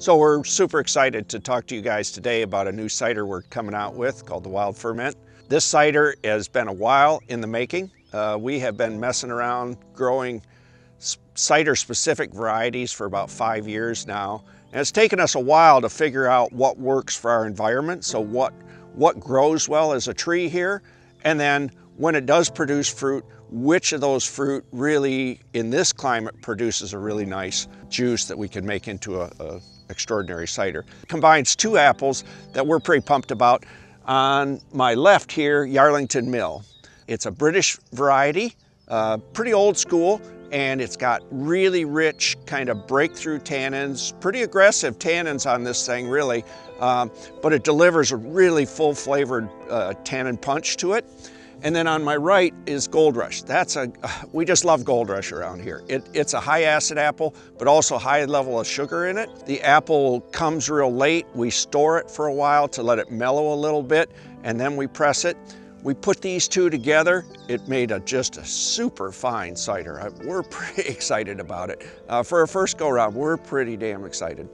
So we're super excited to talk to you guys today about a new cider we're coming out with called the Wild Ferment. This cider has been a while in the making. Uh, we have been messing around growing cider specific varieties for about five years now. And it's taken us a while to figure out what works for our environment. So what, what grows well as a tree here. And then when it does produce fruit, which of those fruit really in this climate produces a really nice juice that we can make into a, a extraordinary cider. Combines two apples that we're pretty pumped about. On my left here, Yarlington Mill. It's a British variety, uh, pretty old school, and it's got really rich kind of breakthrough tannins, pretty aggressive tannins on this thing really, um, but it delivers a really full flavored uh, tannin punch to it. And then on my right is Gold Rush. That's a, we just love Gold Rush around here. It, it's a high acid apple, but also high level of sugar in it. The apple comes real late. We store it for a while to let it mellow a little bit, and then we press it. We put these two together. It made a, just a super fine cider. We're pretty excited about it. Uh, for our first go round, we're pretty damn excited.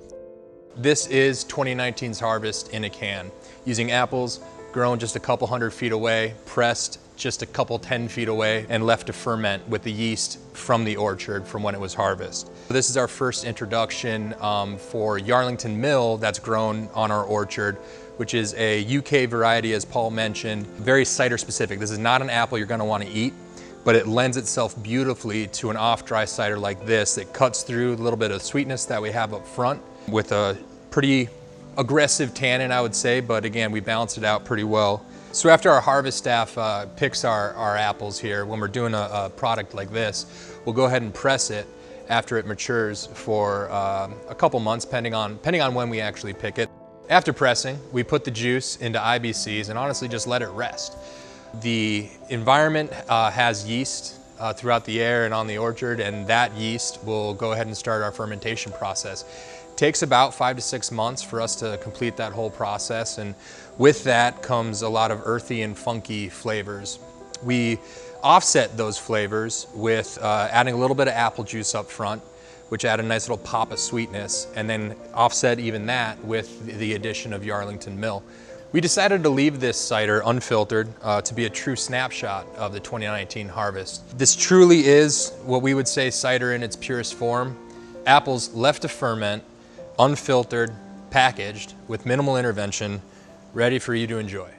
This is 2019's harvest in a can, using apples, grown just a couple hundred feet away, pressed just a couple 10 feet away, and left to ferment with the yeast from the orchard from when it was harvested. This is our first introduction um, for Yarlington Mill that's grown on our orchard, which is a UK variety, as Paul mentioned, very cider specific. This is not an apple you're gonna wanna eat, but it lends itself beautifully to an off-dry cider like this that cuts through a little bit of sweetness that we have up front with a pretty aggressive tannin, I would say, but again, we balance it out pretty well. So after our harvest staff uh, picks our, our apples here, when we're doing a, a, product like this, we'll go ahead and press it after it matures for um, a couple months, depending on, depending on when we actually pick it. After pressing, we put the juice into IBCs and honestly just let it rest. The environment uh, has yeast uh, throughout the air and on the orchard, and that yeast will go ahead and start our fermentation process. Takes about five to six months for us to complete that whole process, and with that comes a lot of earthy and funky flavors. We offset those flavors with uh, adding a little bit of apple juice up front, which add a nice little pop of sweetness, and then offset even that with the addition of Yarlington Mill. We decided to leave this cider unfiltered uh, to be a true snapshot of the 2019 harvest. This truly is what we would say cider in its purest form. Apples left to ferment, unfiltered, packaged, with minimal intervention, ready for you to enjoy.